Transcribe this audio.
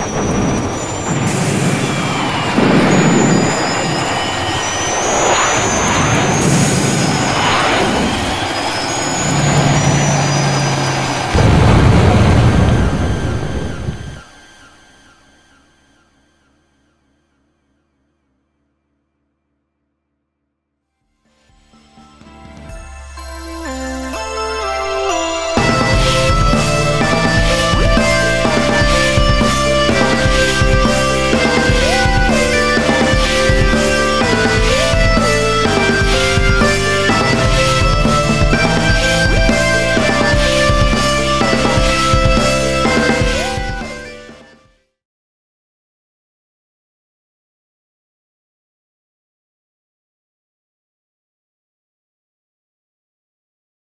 you